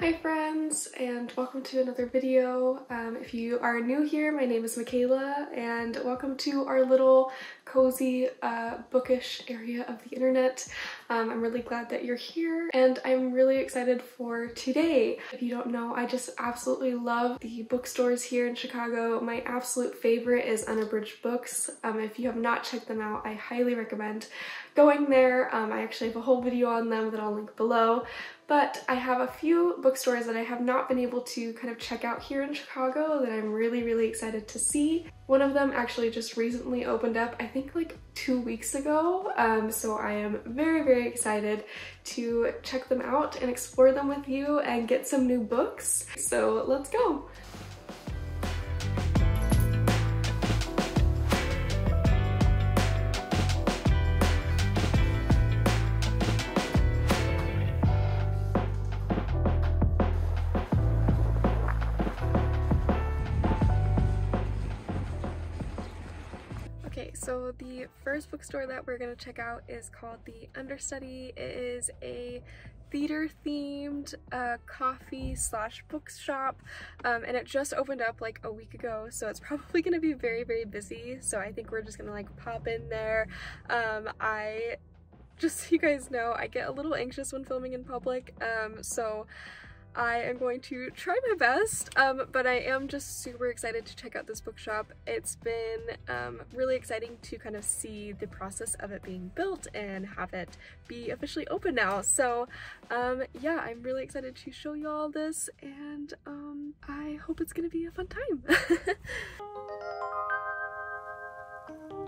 Hi friends and welcome to another video. Um, if you are new here, my name is Michela and welcome to our little cozy uh, bookish area of the internet. Um, I'm really glad that you're here and I'm really excited for today. If you don't know, I just absolutely love the bookstores here in Chicago. My absolute favorite is Unabridged Books. Um, if you have not checked them out, I highly recommend going there. Um, I actually have a whole video on them that I'll link below but I have a few bookstores that I have not been able to kind of check out here in Chicago that I'm really, really excited to see. One of them actually just recently opened up, I think like two weeks ago, um, so I am very, very excited to check them out and explore them with you and get some new books. So let's go! So the first bookstore that we're going to check out is called The Understudy. It is a theater themed uh, coffee slash bookshop um, and it just opened up like a week ago so it's probably gonna be very very busy so I think we're just gonna like pop in there um, I just so you guys know I get a little anxious when filming in public um, so I am going to try my best, um, but I am just super excited to check out this bookshop. It's been um, really exciting to kind of see the process of it being built and have it be officially open now. So um, yeah, I'm really excited to show you all this and um, I hope it's gonna be a fun time.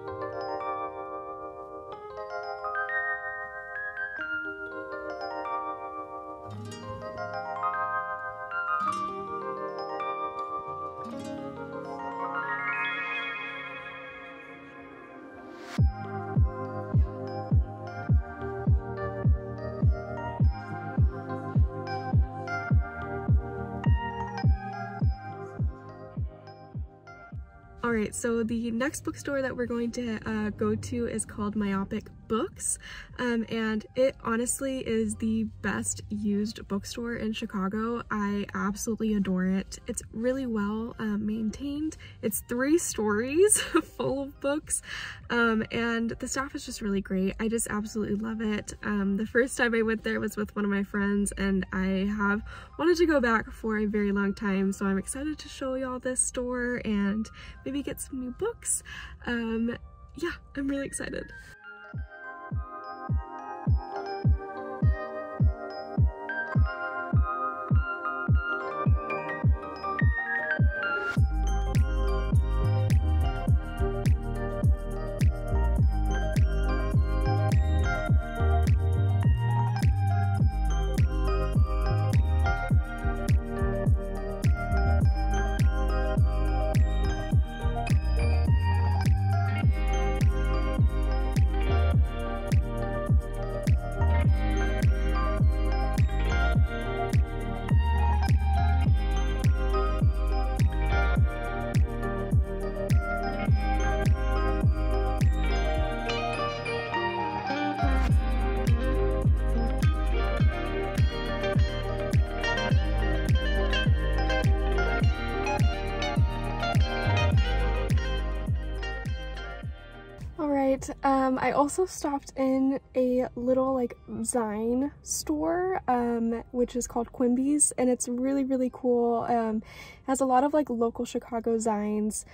Alright, so the next bookstore that we're going to uh, go to is called Myopic Books, um, and it honestly is the best used bookstore in Chicago. I absolutely adore it. It's really well um, maintained. It's three stories full of books, um, and the staff is just really great. I just absolutely love it. Um, the first time I went there was with one of my friends, and I have wanted to go back for a very long time, so I'm excited to show y'all this store and maybe get some new books. Um, yeah, I'm really excited. Um, I also stopped in a little like Zine store, um, which is called Quimby's, and it's really, really cool. Um, has a lot of like local Chicago Zines,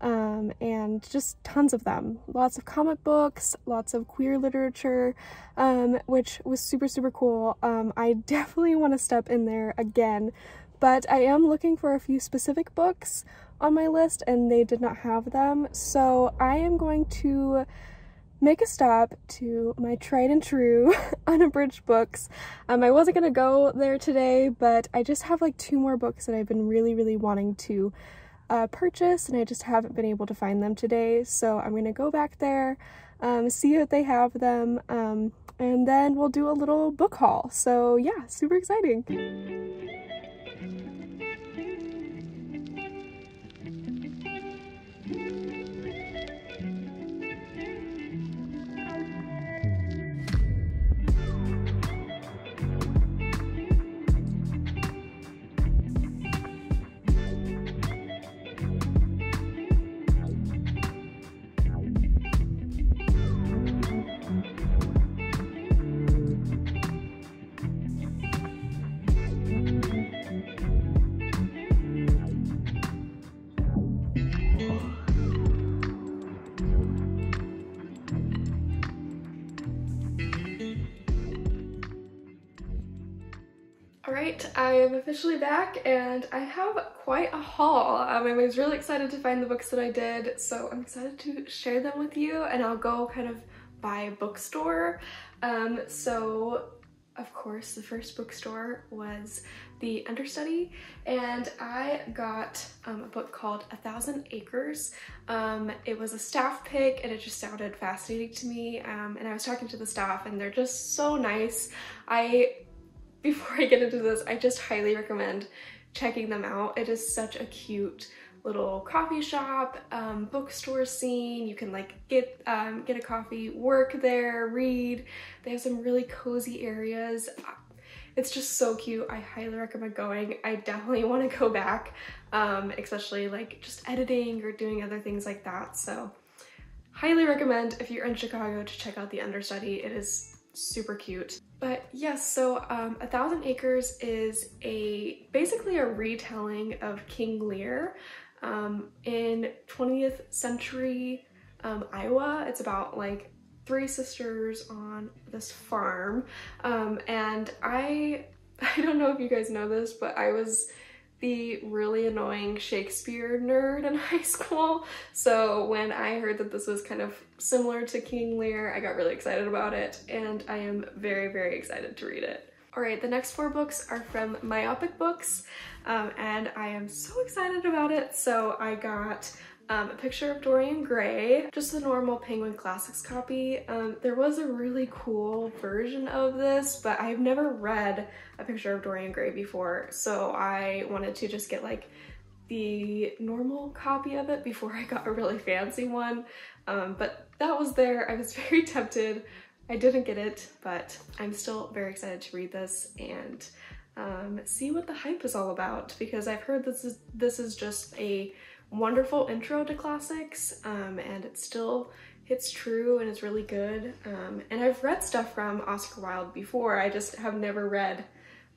um, and just tons of them. Lots of comic books, lots of queer literature, um, which was super, super cool. Um, I definitely want to step in there again, but I am looking for a few specific books on my list and they did not have them. So I am going to make a stop to my tried and true unabridged books. Um, I wasn't gonna go there today, but I just have like two more books that I've been really, really wanting to uh, purchase, and I just haven't been able to find them today. So I'm gonna go back there, um, see if they have them, um, and then we'll do a little book haul. So yeah, super exciting. I am officially back and I have quite a haul. Um, I was really excited to find the books that I did, so I'm excited to share them with you and I'll go kind of by a bookstore. Um, so of course, the first bookstore was the understudy and I got um, a book called A Thousand Acres. Um, it was a staff pick and it just sounded fascinating to me um, and I was talking to the staff and they're just so nice. I, before I get into this, I just highly recommend checking them out. It is such a cute little coffee shop, um, bookstore scene. You can like get um, get a coffee, work there, read. They have some really cozy areas. It's just so cute. I highly recommend going. I definitely want to go back, um, especially like just editing or doing other things like that. So highly recommend if you're in Chicago to check out the understudy. It is super cute. But yes, so um, A Thousand Acres is a basically a retelling of King Lear um, in 20th century um, Iowa. It's about like three sisters on this farm. Um, and I, I don't know if you guys know this, but I was the really annoying Shakespeare nerd in high school. So when I heard that this was kind of similar to King Lear, I got really excited about it and I am very, very excited to read it. All right, the next four books are from Myopic Books um, and I am so excited about it. So I got um, a picture of Dorian Gray, just the normal Penguin Classics copy. Um, there was a really cool version of this, but I've never read a picture of Dorian Gray before, so I wanted to just get like the normal copy of it before I got a really fancy one. Um, but that was there. I was very tempted. I didn't get it, but I'm still very excited to read this and um, see what the hype is all about because I've heard this is this is just a wonderful intro to classics um, and it still hits true and it's really good. Um, and I've read stuff from Oscar Wilde before, I just have never read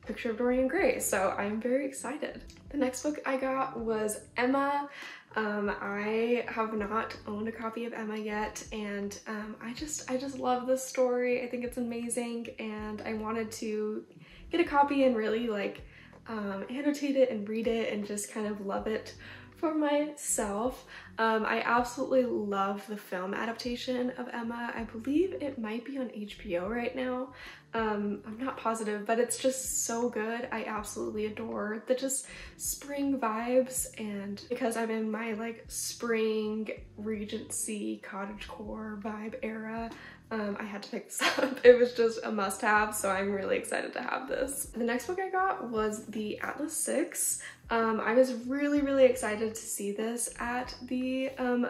Picture of Dorian Gray, so I'm very excited. The next book I got was Emma. Um, I have not owned a copy of Emma yet and um, I just I just love this story. I think it's amazing and I wanted to get a copy and really like um, annotate it and read it and just kind of love it for myself. Um, I absolutely love the film adaptation of Emma. I believe it might be on HBO right now. Um, I'm not positive, but it's just so good. I absolutely adore the just spring vibes and because I'm in my like spring Regency cottagecore vibe era, um, I had to pick this up. It was just a must have, so I'm really excited to have this. The next book I got was the Atlas 6. Um, I was really, really excited to see this at the um,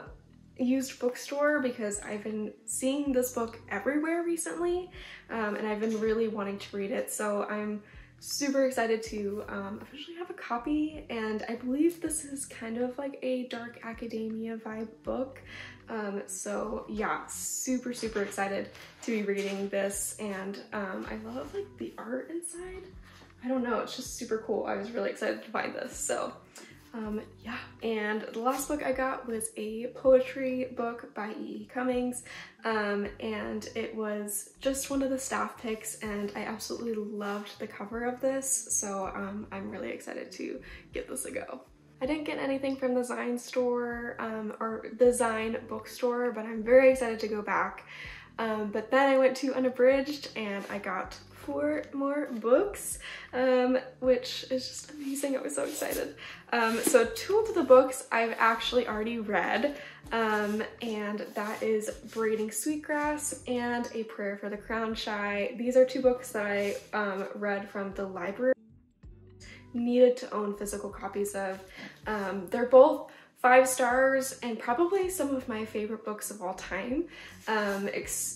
used bookstore because I've been seeing this book everywhere recently um, and I've been really wanting to read it. So I'm super excited to um, officially have a copy and I believe this is kind of like a dark academia vibe book. Um, so yeah, super, super excited to be reading this and um, I love like the art inside. I don't know, it's just super cool. I was really excited to find this. So um, yeah, and the last book I got was a poetry book by E.E. E. Cummings, um, and it was just one of the staff picks, and I absolutely loved the cover of this, so um, I'm really excited to get this a go. I didn't get anything from the Zine store um, or the Zine bookstore, but I'm very excited to go back. Um, but then I went to Unabridged and I got four more books, um, which is just amazing. I was so excited. Um, so two of the books I've actually already read, um, and that is Braiding Sweetgrass and A Prayer for the Crown Shy. These are two books that I um, read from the library needed to own physical copies of. Um, they're both five stars and probably some of my favorite books of all time. Um,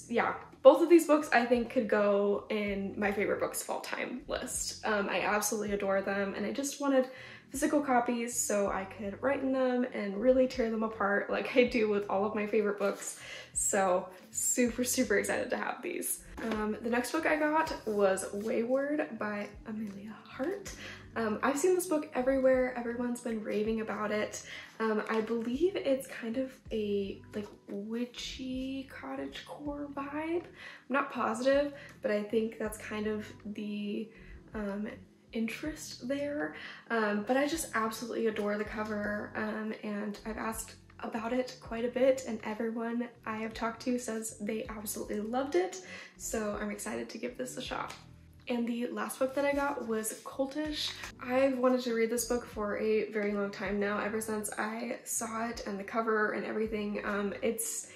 yeah, both of these books I think could go in my favorite books of all time list. Um, I absolutely adore them and I just wanted physical copies so I could write in them and really tear them apart like I do with all of my favorite books. So super, super excited to have these. Um, the next book I got was Weyward by Emilia Hart. Um, I've seen this book everywhere. Everyone's been raving about it. Um, I believe it's kind of a like witchy cottage core vibe. I'm not positive, but I think that's kind of the um, interest there, um, but I just absolutely adore the cover um, and I've asked about it quite a bit and everyone I have talked to says they absolutely loved it. So I'm excited to give this a shot. And the last book that I got was Cultish. I've wanted to read this book for a very long time now, ever since I saw it and the cover and everything. Um, it's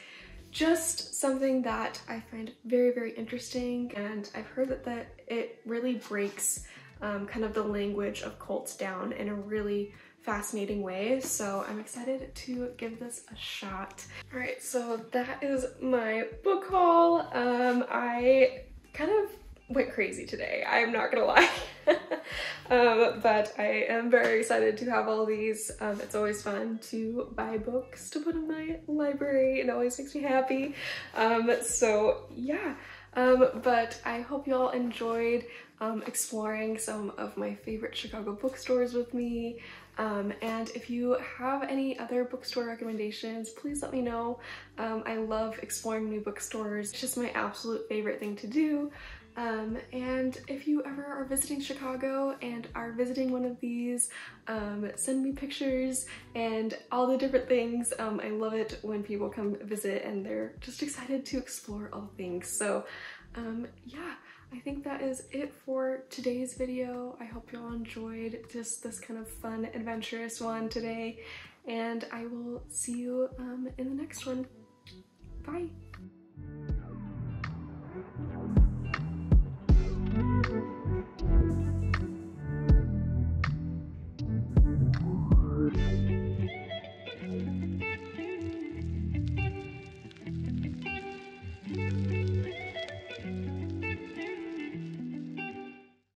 just something that I find very, very interesting and I've heard that, that it really breaks um, kind of the language of cults down in a really fascinating way. So I'm excited to give this a shot. All right, so that is my book haul. Um, I kind of went crazy today. I'm not gonna lie. um, but I am very excited to have all these. Um, it's always fun to buy books to put in my library. It always makes me happy. Um, so yeah, um, but I hope y'all enjoyed um, exploring some of my favorite Chicago bookstores with me. Um, and if you have any other bookstore recommendations, please let me know. Um, I love exploring new bookstores. It's just my absolute favorite thing to do. Um, and if you ever are visiting Chicago and are visiting one of these, um, send me pictures and all the different things. Um, I love it when people come visit and they're just excited to explore all things. So um, yeah, I think that is it for today's video. I hope y'all enjoyed just this kind of fun, adventurous one today. And I will see you um, in the next one. Bye.